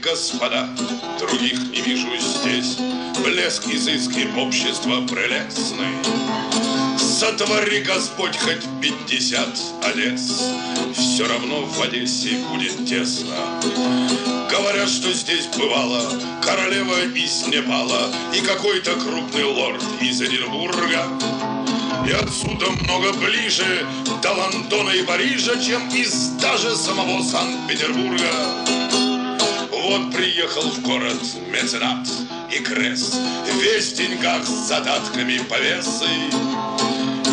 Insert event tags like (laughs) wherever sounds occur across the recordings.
господа, других не вижу здесь. Блеск изыски общества прелестный. Сотвори Господь хоть пятьдесят Одесс, Все равно в Одессе будет тесно. Говорят, что здесь бывала королева из Непала И какой-то крупный лорд из Эдинбурга. И отсюда много ближе до Лондона и Парижа, чем из даже самого Санкт-Петербурга. Вот приехал в город меценат и крест, Весь в деньгах с задатками повесы.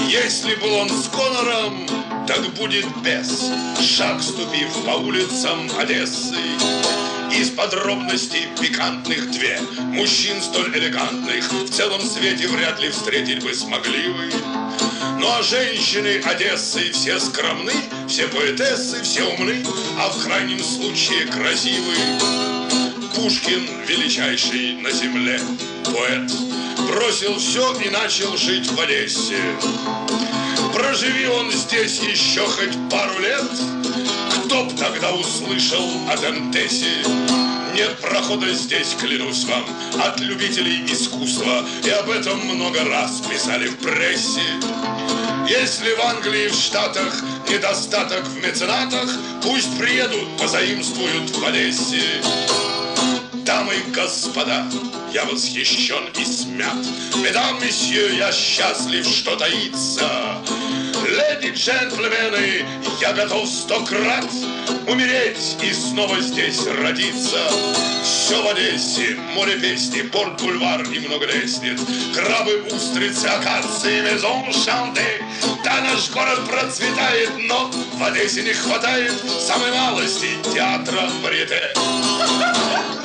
Если был он с Конором, так будет без, Шаг ступив по улицам Одессы. Из подробностей пикантных две Мужчин столь элегантных В целом свете вряд ли встретить бы смогли вы. Ну а женщины Одессы все скромны, Все поэтессы, все умны, А в крайнем случае красивы. Пушкин величайший на земле поэт Бросил все и начал жить в Одессе. Проживи он здесь еще хоть пару лет, Кто б тогда услышал о Дантесе? Нет прохода здесь, клянусь вам, от любителей искусства, И об этом много раз писали в прессе. Если в Англии, в Штатах недостаток в меценатах, Пусть приедут, позаимствуют в Одессе. Дамы и господа, я восхищен и смят. Медам, месье, я счастлив, что таится. Джентльмены, я готов сто крат Умереть и снова здесь родиться. Все в Одессе, море песни, порт, бульвар и много. Крабы, устрицы, акации, мезон, шанте. Да, наш город процветает, но в Одессе не хватает самой малости театра варьете. (laughs)